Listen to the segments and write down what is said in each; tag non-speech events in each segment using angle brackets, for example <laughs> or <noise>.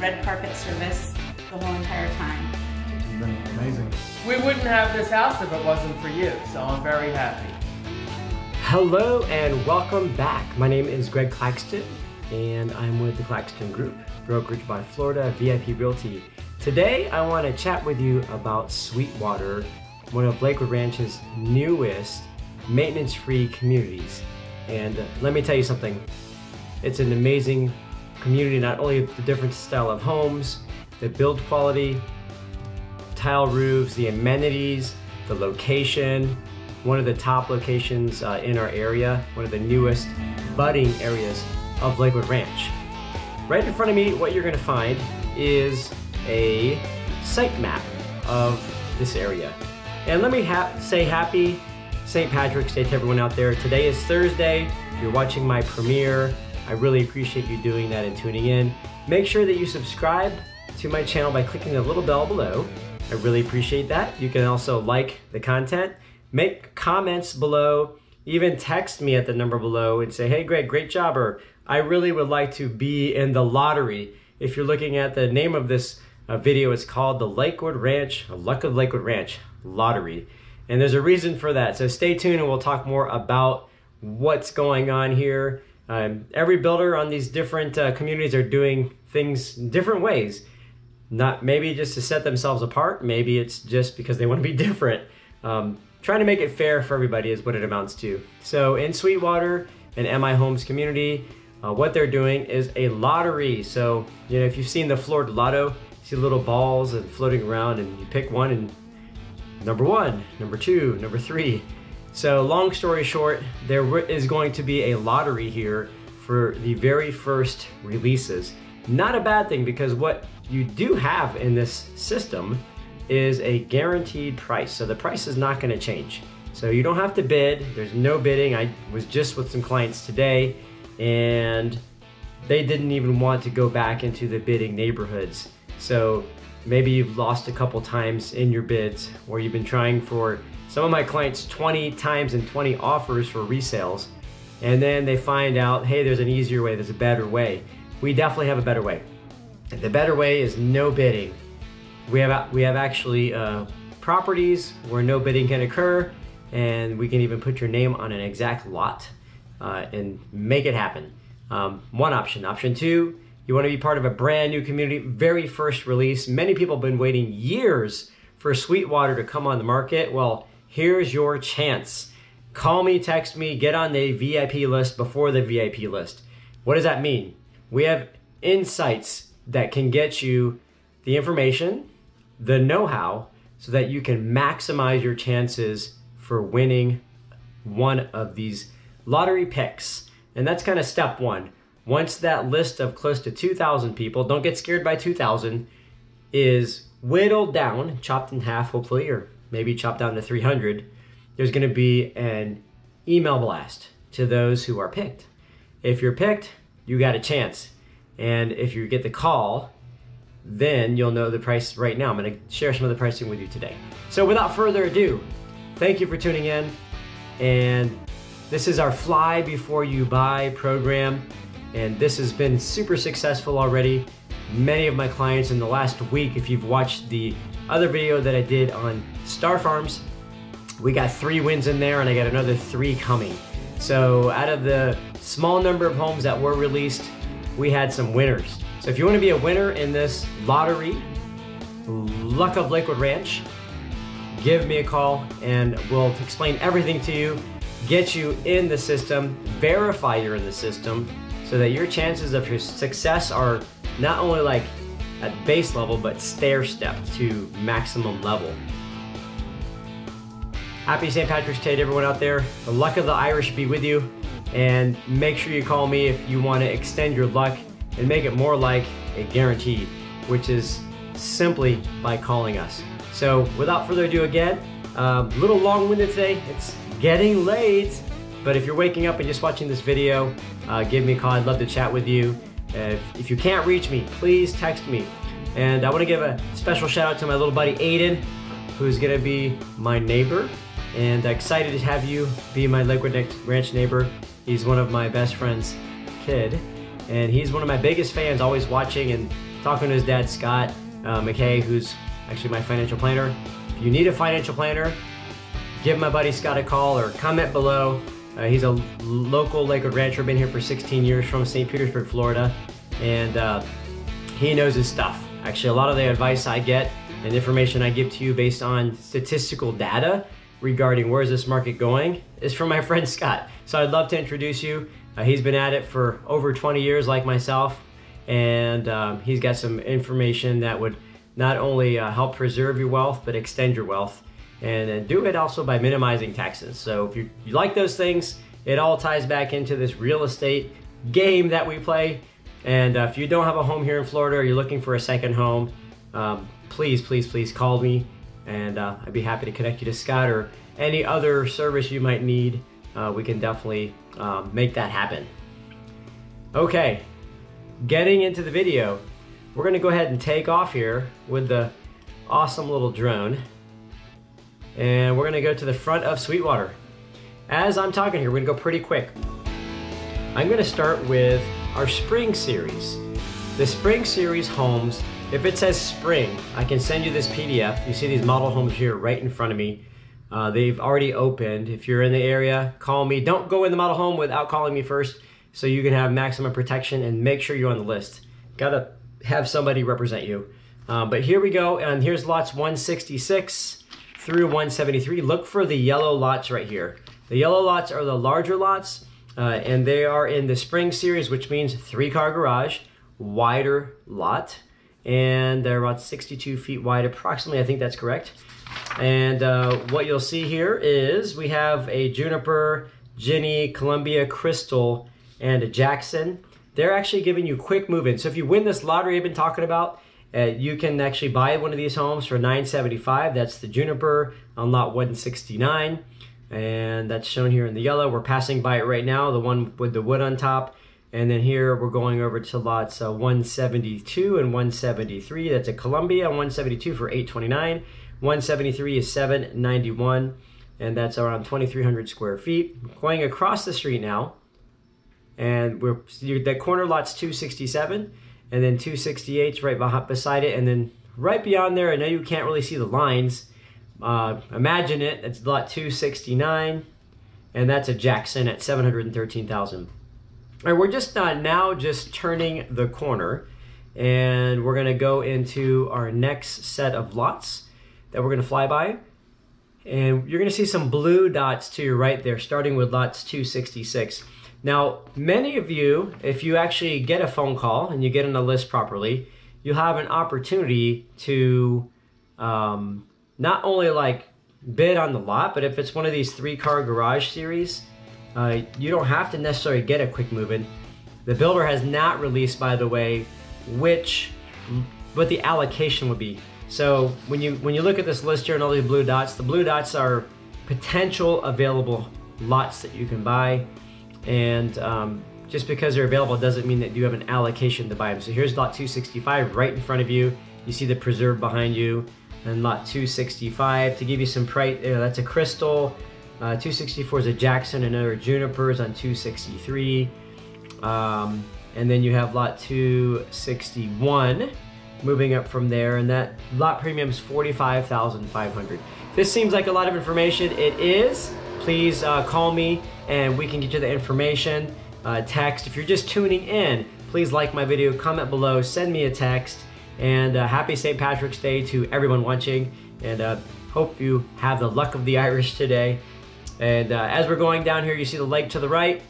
red carpet service the whole entire time. It's been amazing. We wouldn't have this house if it wasn't for you, so I'm very happy. Hello and welcome back. My name is Greg Claxton and I'm with the Claxton Group, brokerage by Florida VIP Realty. Today I want to chat with you about Sweetwater, one of Lakewood Ranch's newest maintenance-free communities. And uh, let me tell you something, it's an amazing community, not only the different style of homes, the build quality, tile roofs, the amenities, the location, one of the top locations uh, in our area, one of the newest budding areas of Lakewood Ranch. Right in front of me, what you're gonna find is a site map of this area. And let me ha say happy St. Patrick's Day to everyone out there. Today is Thursday. If you're watching my premiere. I really appreciate you doing that and tuning in. Make sure that you subscribe to my channel by clicking the little bell below. I really appreciate that. You can also like the content make comments below, even text me at the number below and say, hey, Greg, great job, or I really would like to be in the lottery. If you're looking at the name of this uh, video, it's called the Lakewood Ranch, Luck of Lakewood Ranch Lottery. And there's a reason for that. So stay tuned and we'll talk more about what's going on here. Um, every builder on these different uh, communities are doing things different ways. Not maybe just to set themselves apart, maybe it's just because they want to be <laughs> different. Um, trying to make it fair for everybody is what it amounts to. So in Sweetwater and MI Homes community, uh, what they're doing is a lottery. So, you know, if you've seen the Florida Lotto, see little balls and floating around and you pick one and number one, number two, number three. So long story short, there is going to be a lottery here for the very first releases. Not a bad thing because what you do have in this system is a guaranteed price. So the price is not gonna change. So you don't have to bid, there's no bidding. I was just with some clients today and they didn't even want to go back into the bidding neighborhoods. So maybe you've lost a couple times in your bids or you've been trying for some of my clients 20 times and 20 offers for resales and then they find out, hey, there's an easier way, there's a better way. We definitely have a better way. The better way is no bidding. We have, we have actually uh, properties where no bidding can occur and we can even put your name on an exact lot uh, and make it happen. Um, one option. Option two, you want to be part of a brand new community, very first release. Many people have been waiting years for Sweetwater to come on the market. Well, here's your chance. Call me, text me, get on the VIP list before the VIP list. What does that mean? We have insights that can get you the information, the know how so that you can maximize your chances for winning one of these lottery picks. And that's kind of step one. Once that list of close to 2,000 people, don't get scared by 2,000, is whittled down, chopped in half, hopefully, or maybe chopped down to 300, there's going to be an email blast to those who are picked. If you're picked, you got a chance. And if you get the call, then you'll know the price right now. I'm gonna share some of the pricing with you today. So without further ado, thank you for tuning in. And this is our Fly Before You Buy program. And this has been super successful already. Many of my clients in the last week, if you've watched the other video that I did on Star Farms, we got three wins in there and I got another three coming. So out of the small number of homes that were released, we had some winners. So if you want to be a winner in this lottery, Luck of Lakewood Ranch, give me a call and we'll explain everything to you, get you in the system, verify you're in the system, so that your chances of your success are not only like at base level, but stair step to maximum level. Happy St. Patrick's Day to everyone out there. The luck of the Irish be with you. And make sure you call me if you want to extend your luck and make it more like a guarantee, which is simply by calling us. So without further ado again, a um, little long-winded today, it's getting late, but if you're waking up and just watching this video, uh, give me a call, I'd love to chat with you. If, if you can't reach me, please text me. And I wanna give a special shout out to my little buddy Aiden, who's gonna be my neighbor, and excited to have you be my Lakewood Ranch neighbor. He's one of my best friend's kid, and he's one of my biggest fans, always watching and talking to his dad, Scott uh, McKay, who's actually my financial planner. If you need a financial planner, give my buddy Scott a call or comment below. Uh, he's a local Lakewood rancher, been here for 16 years from St. Petersburg, Florida, and uh, he knows his stuff. Actually, a lot of the advice I get and information I give to you based on statistical data regarding where's this market going is from my <laughs> friend Scott. So I'd love to introduce you. Uh, he's been at it for over 20 years like myself and um, he's got some information that would not only uh, help preserve your wealth but extend your wealth and uh, do it also by minimizing taxes. So if you, you like those things, it all ties back into this real estate game that we play. And uh, if you don't have a home here in Florida or you're looking for a second home, um, please, please, please call me and uh, I'd be happy to connect you to Scott or any other service you might need. Uh, we can definitely um, make that happen. Okay, getting into the video, we're gonna go ahead and take off here with the awesome little drone and we're gonna go to the front of Sweetwater. As I'm talking here, we're gonna go pretty quick. I'm gonna start with our spring series. The spring series homes, if it says spring, I can send you this PDF. You see these model homes here right in front of me. Uh, they've already opened. If you're in the area, call me. Don't go in the model home without calling me first so you can have maximum protection and make sure you're on the list. Gotta have somebody represent you. Uh, but here we go, and here's lots 166 through 173. Look for the yellow lots right here. The yellow lots are the larger lots, uh, and they are in the spring series, which means three car garage, wider lot, and they're about 62 feet wide approximately, I think that's correct. And uh, what you'll see here is we have a Juniper, Ginny, Columbia, Crystal, and a Jackson. They're actually giving you quick move-in. So if you win this lottery I've been talking about, uh, you can actually buy one of these homes for 975 That's the Juniper on lot 169. And that's shown here in the yellow. We're passing by it right now, the one with the wood on top. And then here we're going over to lots uh, 172 and 173. That's a Columbia 172 for 829. 173 is 791 and that's around 2,300 square feet. Going across the street now, and we're that corner lot's 267 and then 268 right beside it and then right beyond there i know you can't really see the lines uh, imagine it it's lot 269 and that's a jackson at 713000 all right we're just uh, now just turning the corner and we're going to go into our next set of lots that we're going to fly by. And you're going to see some blue dots to your right there starting with lots 266 now, many of you, if you actually get a phone call and you get on the list properly, you have an opportunity to um, not only like bid on the lot, but if it's one of these three car garage series, uh, you don't have to necessarily get a quick move in. The builder has not released, by the way, which what the allocation would be. So when you when you look at this list here and all these blue dots, the blue dots are potential available lots that you can buy. And um, just because they're available doesn't mean that you have an allocation to buy them. So here's lot 265 right in front of you. You see the preserve behind you. And lot 265, to give you some price, you know, that's a crystal. Uh, 264 is a Jackson, another Junipers on 263. Um, and then you have lot 261 moving up from there and that lot premium is 45,500. This seems like a lot of information. It is. Please uh, call me and we can get you the information. Uh, text. If you're just tuning in, please like my video, comment below, send me a text, and uh, happy St. Patrick's Day to everyone watching. And uh, hope you have the luck of the <laughs> Irish today. And uh, as we're going down here, you see the lake to the right,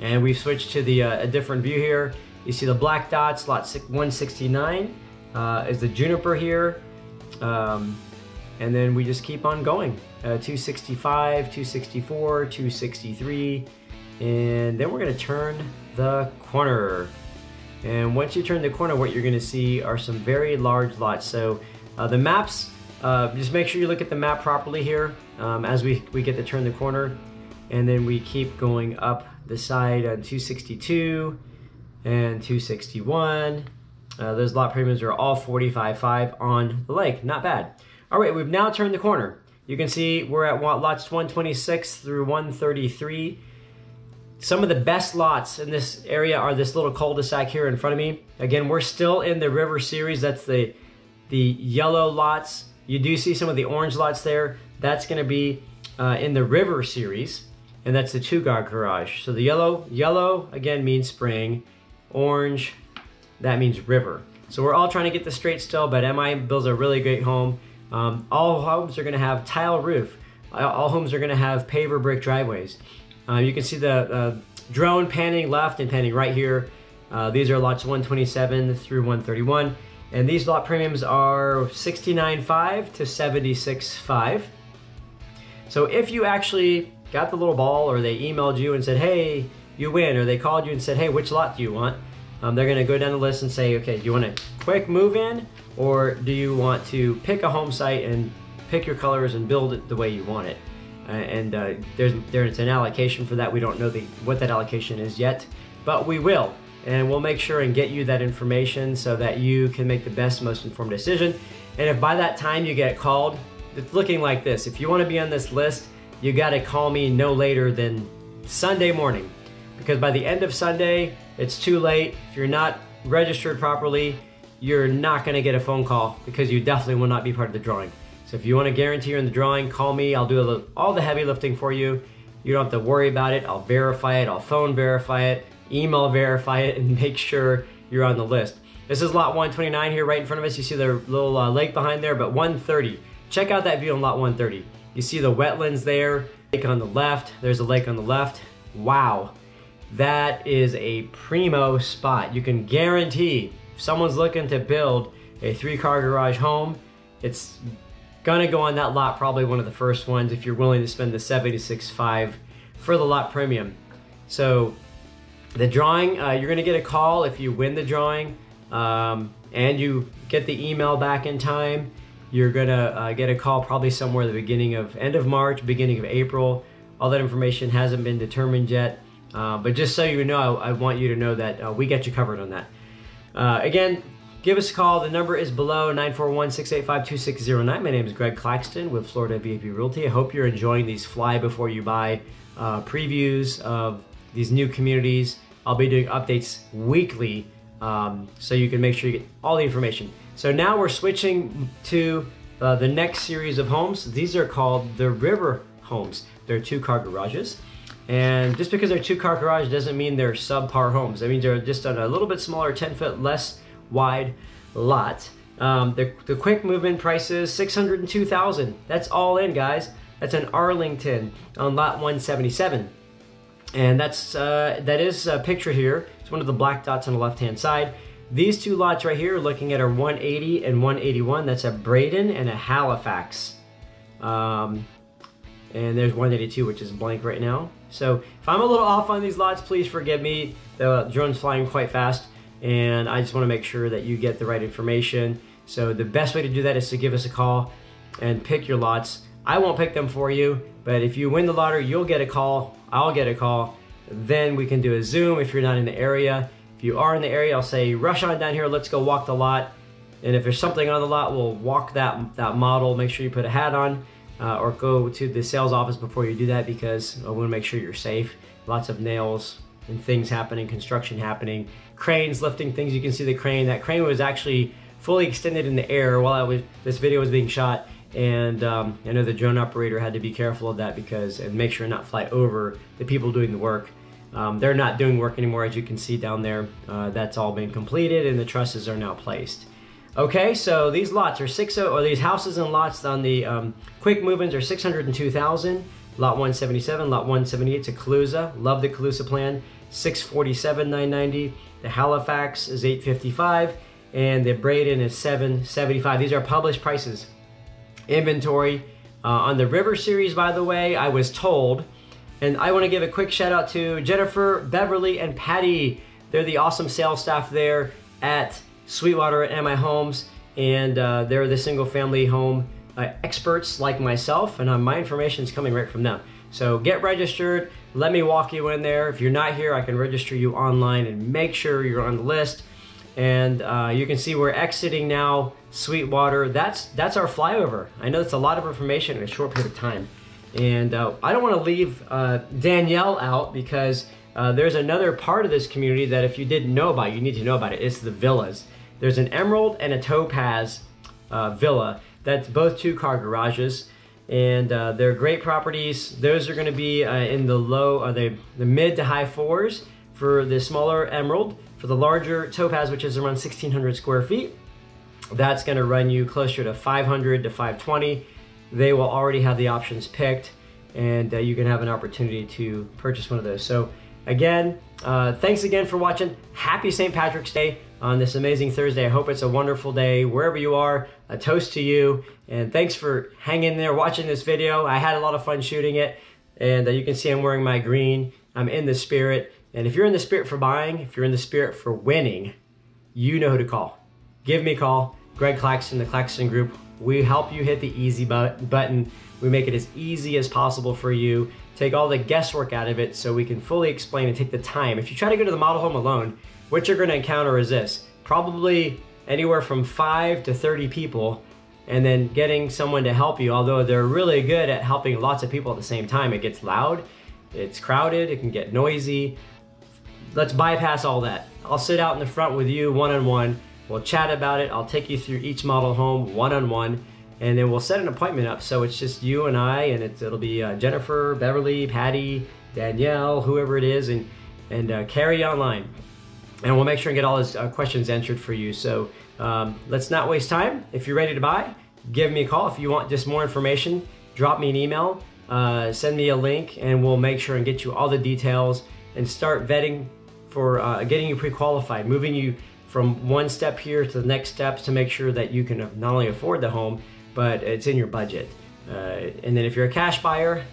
and we've switched to the uh, a different view here. You see the black dots, lot 169 uh, is the juniper here. Um, and then we just keep on going. Uh, 265, 264, 263, and then we're gonna turn the corner. And once you turn the corner, what you're gonna see are some very large lots. So uh, the maps, uh, just make sure you look at the map properly here um, as we, we get to turn the corner. And then we keep going up the side on 262 and 261. Uh, those lot premiums are all 45.5 on the lake, not bad. All right, we've now turned the corner. You can see we're at lots 126 through 133. some of the best lots in this area are this little cul-de-sac here in front of me. Again, we're still in the river series. That's the the yellow lots. You do see some of the orange lots there. That's to be uh, in the river series, and that's the two-car garage. So the yellow, yellow again means spring, orange, that means river. So we're all trying to get this straight still, but MI builds a really great home. Um, all homes are going to have tile roof. All homes are going to have paver brick driveways. Uh, you can see the uh, drone panning left and panning right here. Uh, these are lots 127 through 131. And these lot premiums are 69.5 to 76.5. So if you actually got the little ball or they emailed you and said, hey, you win, or they called you and said, hey, which lot do you want? Um, they're gonna go down the list and say, okay, do you want a quick move in or do you want to pick a home site and pick your colors and build it the way you want it? Uh, and uh, there's there's an allocation for that. We don't know the what that allocation is yet, but we will, and we'll make sure and get you that information so that you can make the best, most informed decision. And if by that time you get called, it's looking like this. If you want to be on this list, you got to call me no later than Sunday morning, because by the end of Sunday, it's too late. If you're not registered properly, you're not going to get a phone call because you definitely will not be part of the drawing. So if you want to guarantee you're in the drawing, call me. I'll do all the heavy lifting for you. You don't have to worry about it. I'll verify it. I'll phone verify it, email verify it, and <laughs> make sure you're on the list. This is lot 129 here right in front of us. You see the little uh, lake behind there, but 130. Check out that view on lot 130. You see the wetlands there, lake on the left. There's a lake on the left. Wow, that is a primo spot. You can guarantee if someone's looking to build a three car garage home, it's Gonna go on that lot, probably one of the first ones if you're willing to spend the 76.5 for the lot premium. So the drawing, uh, you're gonna get a call if you win the drawing um, and you get the email back in time. You're gonna uh, get a call probably somewhere the beginning of end of March, beginning of April. All that information hasn't been determined yet, uh, but just so you know, I, I want you to know that uh, we get you covered on that. Uh, again, Give us a call. The number is below 941-685-2609. My name is Greg Claxton with Florida VIP Realty. I hope you're enjoying these fly before you buy uh, previews of these new communities. I'll be doing updates weekly um, so you can make sure you get all the information. So now we're switching to uh, the next series of homes. These are called the River Homes. They're two car garages. And just because they're two car garage doesn't mean they're subpar homes. That means they're just on a little bit smaller, 10 foot less wide lot. Um, the, the quick movement price is 602000 That's all in, guys. That's an Arlington on lot 177. And that's uh, that is a picture here. It's one of the black dots on the left-hand side. These two lots right here looking at are 180 and 181. That's a Braden and a Halifax. Um, and there's 182, which is blank right now. So if I'm a little off on these lots, please forgive me. The drone's flying quite fast and I just want to make sure that you get the right information. So the best way to do that is to give us a call and pick your lots. I won't pick them for you, but if you win the lottery, you'll get a call. I'll get a call. Then we can do a Zoom if you're not in the area. If you are in the area, I'll say, rush on down here, let's go walk the lot. And if there's something on the lot, we'll walk that, that model, make sure you put a hat on, uh, or go to the sales office before you do that because I want to make sure you're safe. Lots of nails, and things happening, construction happening, cranes lifting things. You can see the crane. That crane was actually fully extended in the air while I was this video was being shot. And um, I know the drone operator had to be careful of that because and make sure not fly over the people doing the work. Um, they're not doing work anymore, as you can see down there. Uh, that's all been completed, and the trusses are now placed. Okay, so these lots are six, or these houses and lots on the um, quick move-ins are 602,000. Lot 177, lot 178 to Calusa. Love the Calusa plan. 647, 990. The Halifax is 855 and the Braden is 775. These are published prices. Inventory uh, on the River Series, by the way, I was told, and I want to give a quick shout out to Jennifer, Beverly, and Patty. They're the awesome sales staff there at Sweetwater at MI Homes, and uh, they're the single family home uh, experts like myself, and uh, my information is coming right from them. So get registered. Let me walk you in there. If you're not here, I can register you online and make sure you're on the list. And uh, you can see we're exiting now Sweetwater. That's that's our flyover. I know it's a lot of information in a short period of time. And uh, I don't want to leave uh, Danielle out because uh, there's another part of this community that if you didn't know about, you need to know about it. It's the villas. There's an emerald and a topaz uh, villa that's both two car garages and uh, they're great properties. Those are going to be uh, in the low, uh, the, the mid to high fours for the smaller emerald. For the larger topaz, which is around 1,600 square feet, that's going to run you closer to 500 to 520. They will already have the options picked, and uh, you can have an opportunity to purchase one of those. So again, uh, thanks again for watching. Happy St. Patrick's Day on this amazing Thursday. I hope it's a wonderful day wherever you are. A toast to you. And thanks for hanging there watching this video. I had a lot of fun shooting it. And uh, you can see I'm wearing my green. I'm in the spirit. And if you're in the spirit for buying, if you're in the spirit for winning, you know who to call. Give me a call. Greg Claxton, the Claxton Group. We help you hit the easy button. We make it as easy as possible for you. Take all the guesswork out of it so we can fully explain and take the time. If you try to go to the model home alone, what you're gonna encounter is this. Probably anywhere from five to 30 people and then getting someone to help you, although they're really good at helping lots of people at the same time. It gets loud, it's crowded, it can get noisy. Let's bypass all that. I'll sit out in the front with you one-on-one. We'll chat about it. I'll take you through each model home one-on-one and then we'll set an appointment up. So it's just you and I and it, will be uh, Jennifer, Beverly, Patty, Danielle, whoever it is, and, and uh, Carrie online and we'll make sure and get all his uh, questions answered for you. So um, let's not waste time. If you're ready to buy, give me a call. If you want just more information, drop me an email, uh, send me a link, and we'll make sure and get you all the details and start vetting for uh, getting you pre-qualified, moving you from one step here to the next steps to make sure that you can not only afford the home, but it's in your budget. Uh, and then if you're a cash buyer,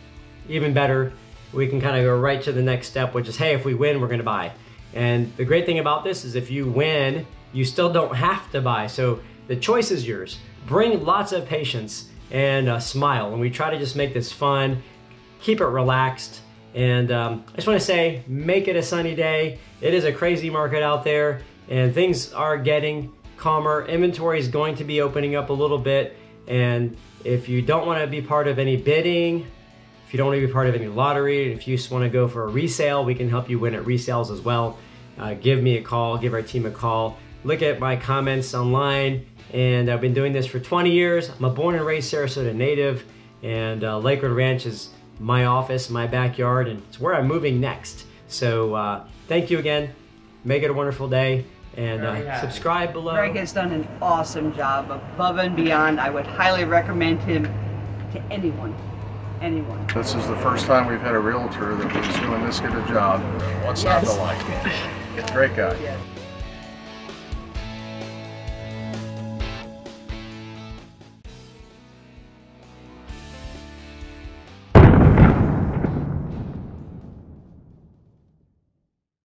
even better, we can kind of go right to the next step, which is, hey, if we win, we're gonna buy. And the great thing about this is if you win, you still don't have to buy. So the choice is yours. Bring lots of patience and a smile. And we try to just make this fun, keep it relaxed. And um, I just want to say, make it a sunny day. It is a crazy market out there, and things are getting calmer. Inventory is going to be opening up a little bit. And if you don't want to be part of any bidding, if you don't want to be part of any lottery, if you just want to go for a resale, we can help you win at resales as well. Uh, give me a call, give our team a call. Look at my comments online, and I've been doing this for 20 years. I'm a born and raised Sarasota native, and uh, Lakewood Ranch is my office, my backyard, and it's where I'm moving next. So uh, thank you again. Make it a wonderful day and uh, subscribe below. Greg has done an awesome job above and beyond. I would highly recommend him to anyone anyone. This is the first time we've had a realtor that was doing this good a job. What's yes. not to like? <laughs> Great guy. Yes.